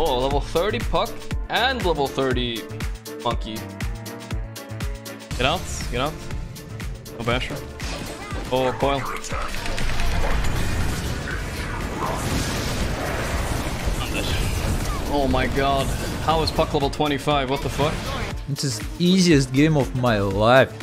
Oh, level 30 Puck and level 30 Monkey. Get out, get out. No Basher. Oh, Coil. Oh my god. How is Puck level 25? What the fuck? This is easiest game of my life.